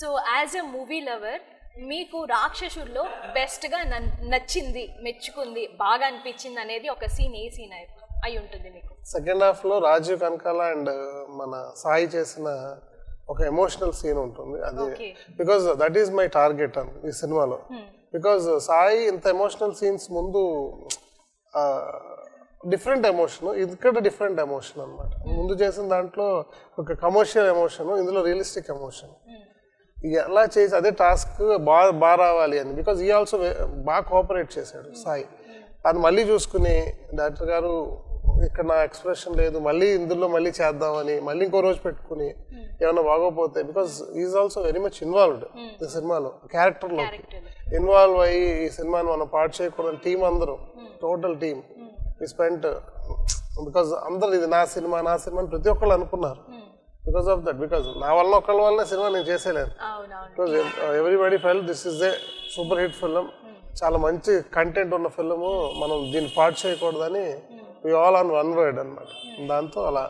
So as a movie lover మీకు రాక్షసుల్లో బెస్ట్గా నచ్చింది మెచ్చుకుంది బాగా అనిపించింది అనేది ఒక సీన్ ఏ సీన్ అయి ఉంటుంది మీకు? సెకండ్ హాఫ్లో రాజీవ్ కనకాల అండ్ మన సాయి చేసిన ఒక ఎమోషనల్ సీన్ ఉంటుంది. అది. Because that is my target అని ఈ సినిమాలో. బికాజ్ సాయి ఇంత ఎమోషనల్ సీన్స్ ముందు డిఫరెంట్ ఎమోషన్ ఇక్కడ డిఫరెంట్ ఎమోషన్ అన్నమాట. ముందు చేసిన దాంట్లో ఒక కమర్షియల్ ఎమోషన్ ఇందులో రియలిస్టిక్ ఎమోషన్ ఎలా చేసి అదే టాస్క్ బాగా బాగా రావాలి అని. బికాజ్ ఈ ఆల్సో బాగా కోఆపరేట్ చేశాడు సాయి. అది మళ్ళీ చూసుకుని డైరెక్టర్ గారు ఇక్కడ నా ఎక్స్ప్రెషన్ లేదు మళ్ళీ ఇందులో మళ్ళీ చేద్దామని మళ్ళీ ఇంకో రోజు పెట్టుకుని ఏమైనా బాగోపోతే because is also very much involved ఈ సినిమాలో క్యారెక్టర్లో ఇన్వాల్వ్ అయ్యి ఈ సినిమాని మనం పాడు చేయకూడదు టీం అందరూ టోటల్ టీం ఈ స్పెంట్ బికాజ్ అందరు ఇది నా సినిమా నా సినిమా అని ప్రతి ఒక్కళ్ళు అనుకున్నారు. బికాస్ ఆఫ్ దట్ బికాజ్ నా వల్ల ఒకళ్ళ వల్ల సినిమా నేను because everybody fell this is a super hit film చాలా మంచి కంటెంట్ ఉన్న ఫిల్మ్ మనం దీన్ని పాడు చేయకూడదని we all on one word అన్నమాట. దాంతో అలా.